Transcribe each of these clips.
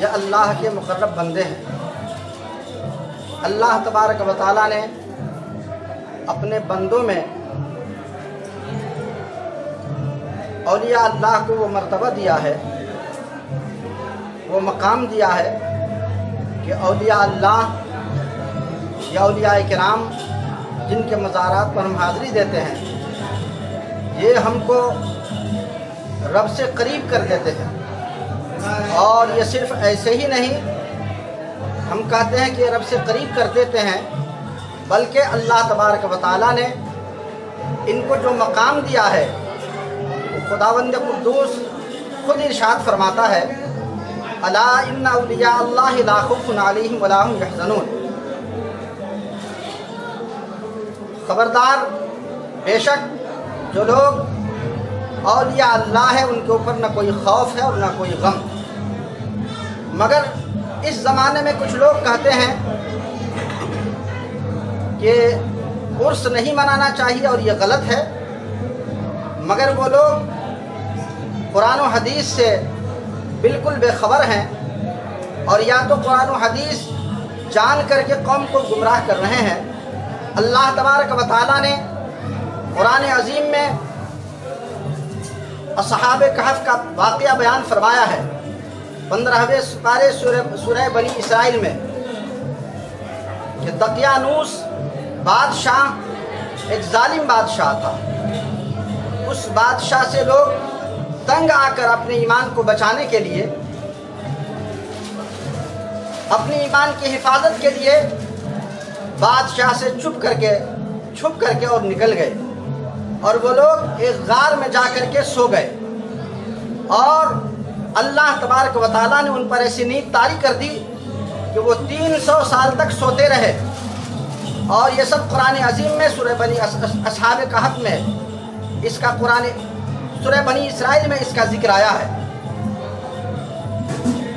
یا اللہ کے مقرب بندے ہیں۔ اللہ تبارک و تعالیٰ نے اپنے بندوں میں اولیاء اللہ کو وہ مرتبہ دیا ہے، وہ مقام دیا ہے کہ اولیاء اللہ یا اولیاء کرام جن کے مزارات پر ہم حاضری دیتے ہیں، یہ ہم کو رب سے قریب کر دیتے ہیں۔ اور یہ صرف ایسے ہی نہیں، ہم کہتے ہیں کہ رب سے قریب کر دیتے ہیں، بلکہ اللہ تبارک و تعالیٰ نے ان کو جو مقام دیا ہے، خداوند قدوس خود ارشاد فرماتا ہے اللہ اللہ خبردار، بے شک جو لوگ اولیاء اللہ ہے ان کے اوپر نہ کوئی خوف ہے اور نہ کوئی غم۔ مگر اس زمانے میں کچھ لوگ کہتے ہیں کہ عرص نہیں منانا چاہیے اور یہ غلط ہے، مگر وہ لوگ قرآن و حدیث سے بالکل بے خبر ہیں اور یا تو قرآن و حدیث جان کر کے قوم کو گمراہ کر رہے ہیں۔ اللہ تبارک و تعالیٰ نے قرآن عظیم میں اصحاب کہف کا واقعہ بیان فرمایا ہے۔ پندرہویں سپارے سورہ بنی اسرائیل میں کہ دقیانوس بادشاہ ایک ظالم بادشاہ تھا۔ اس بادشاہ سے لوگ تنگ آ کر اپنے ایمان کو بچانے کے لیے اپنے ایمان کی حفاظت کے لیے بادشاہ سے چھپ کر کے چھپ کر کے اور نکل گئے۔ اور وہ لوگ ایک غار میں جا کر کے سو گئے۔ اور اللہ تبارک و تعالیٰ نے ان پر ایسی نیند طاری کر دی کہ وہ تین سو سال تک سوتے رہے۔ اور یہ سب قرآن عظیم میں، سورہ بنی اصحاب کہف میں اس کا قرآن، سورہ بنی اسرائیل میں اس کا ذکر آیا ہے۔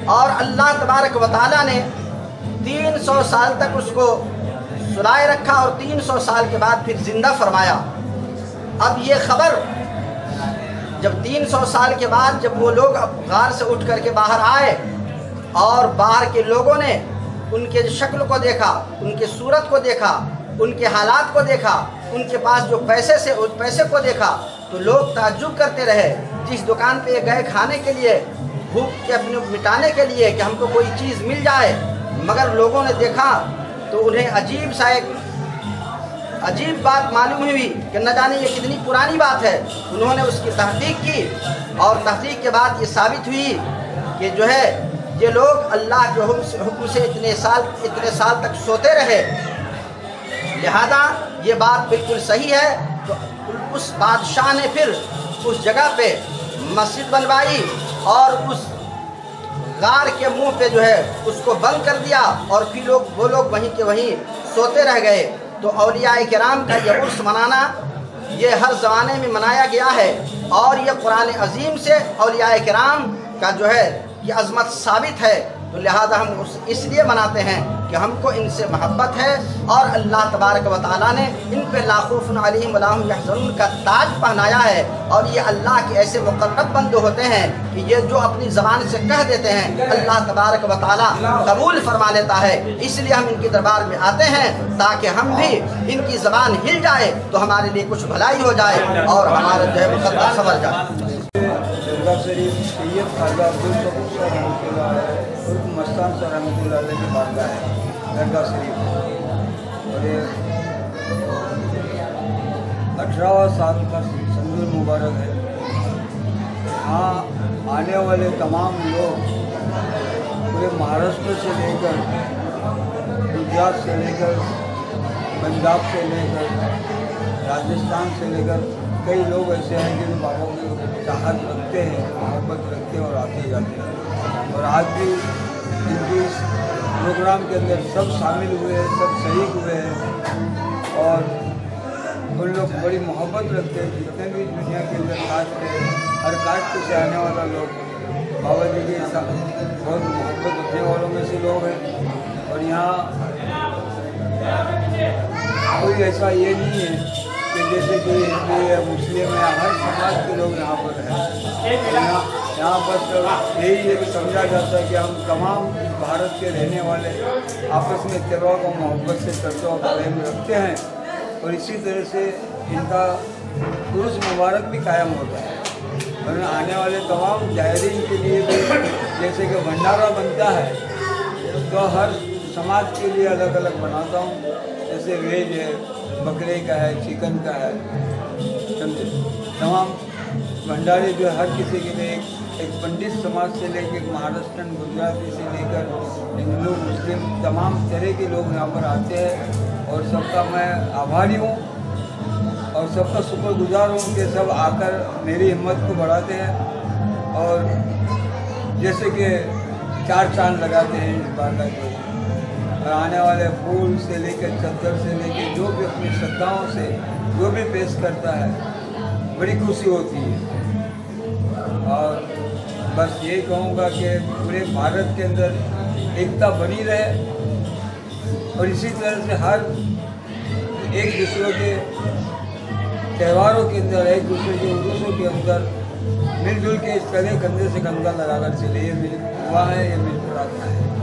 اور اللہ تبارک و تعالیٰ نے تین سو سال تک اس کو سلائے رکھا اور تین سو سال کے بعد پھر زندہ فرمایا۔ اب یہ خبر جب تین سو سال کے بعد جب وہ لوگ اب غار سے اٹھ کر کے باہر آئے اور باہر کے لوگوں نے ان کے شکل کو دیکھا، ان کے صورت کو دیکھا، ان کے حالات کو دیکھا، ان کے پاس جو پیسے سے، اس پیسے کو دیکھا، تو لوگ تعجب کرتے رہے جس دکان پہ یہ گئے کھانے کے لیے، بھوک کے اپنے مٹانے کے لیے کہ ہم کو کوئی چیز مل جائے۔ مگر لوگوں نے دیکھا تو انہیں عجیب سا ایک عجیب بات معلوم ہوئی کہ نہ جانے یہ کتنی پرانی بات ہے۔ انہوں نے اس کی تحقیق کی اور تحقیق کے بعد یہ ثابت ہوئی کہ جو ہے، یہ لوگ اللہ کے حکم سے اتنے سال اتنے سال تک سوتے رہے۔ لہذا یہ بات بالکل صحیح ہے تو اس بادشاہ نے پھر اس جگہ پہ مسجد بنوائی اور اس غار کے منہ پہ جو ہے، اس کو بند کر دیا اور پھر لوگ وہ لوگ وہیں کے وہیں سوتے رہ گئے۔ تو اولیاء کرام کا یہ عرس منانا یہ ہر زمانے میں منایا گیا ہے اور یہ قرآن عظیم سے اولیاء کرام کا جو ہے یہ عظمت ثابت ہے تو لہذا ہم اس اس لیے مناتے ہیں کہ ہم کو ان سے محبت ہے اور اللہ تبارک و تعالیٰ نے ان پہ لاخوف علیہم ولام یحزن کا تاج پہنایا ہے اور یہ اللہ کے ایسے مقرب بند ہوتے ہیں کہ یہ جو اپنی زبان سے کہہ دیتے ہیں، اللہ تبارک و تعالیٰ قبول فرما لیتا ہے۔ اس لیے ہم ان کے دربار میں آتے ہیں تاکہ ہم بھی ان کی زبان ہل جائے تو ہمارے لیے کچھ بھلائی ہو جائے اور ہمارا جو ہے مقدر سنور جائے۔ دربار شریف سید خواجہ عبد القبور صاحب رحمۃ اللہ علیہ، عرف مستان صاحب رحمۃ اللہ علیہ کی بارگاہ ہے، درگاہ شریف۔ اور یہ اٹھارہواں سال کا سنگل مبارک ہے۔ یہاں آنے والے تمام لوگ پورے مہاراشٹر سے لے کر گجرات سے لے کر پنجاب سے لے کر راجستھان سے لے کر کئی لوگ ایسے ہیں جن بابوں کی چاہت رکھتے ہیں، محبت رکھتے ہیں اور آتے جاتے ہیں۔ اور آج بھی ان کی اس پروگرام کے اندر سب شامل ہوئے ہیں، سب شہید ہوئے ہیں۔ اور ان لوگ بڑی محبت رکھتے ہیں، جتنے بھی دنیا کے اندر کاٹ کے ہر کاٹ سے آنے والا لوگ، بابا جی کے بہت محبت رکھنے والوں میں سے لوگ ہیں۔ اور یہاں کوئی ایسا یہ نہیں ہے کہ جیسے کہ مسلم ہے، ہر سماج کے لوگ یہاں پر ہیں۔ یہاں پر یہی یہ بھی سمجھا جاتا ہے کہ ہم تمام بھارت کے رہنے والے آپس میں اتباع کو محبت سے چرچا و میں رکھتے ہیں۔ اور اسی طرح سے ان کا عرس مبارک بھی قائم ہوتا ہے۔ اور آنے والے تمام زائرین کے لیے بھی جیسے کہ بھنڈارا بنتا ہے تو ہر سماج کے لیے الگ الگ بناتا ہوں۔ جیسے ویج ہے، بکرے کا ہے، چکن کا ہے۔ سمجھے؟ تمام بھنڈارے جو ہر کسی کے لیے ایک پنڈت سماج سے لے کے مہاراشٹرن، گجراتی سے لے کر ہندو، مسلم، تمام طرح کے لوگ یہاں پر آتے ہیں۔ اور سب کا میں آبھاری ہوں۔ اور سب کا شکر گزار ہوں کہ سب آ کر میری ہمت کو بڑھاتے ہیں۔ اور جیسے کہ چار چاند لگاتے ہیں اس بار کا جو آنے والے پھول سے لے کے چتر سے لے کے جو بھی اپنی شرداؤں سے جو بھی پیش کرتا ہے، بڑی خوشی ہوتی ہے۔ اور بس یہ کہوں گا کہ پورے بھارت کے اندر ایکتا بنی رہے اور اسی طرح سے ہر ایک دوسرے کے تہواروں کے اندر، ایک دوسرے کے دوسروں کے اندر مل جل کے اس طرح کندھے سے کندھا لگا کر چلے، یہ مل ہوا ہے، یہ مل پراتا ہے۔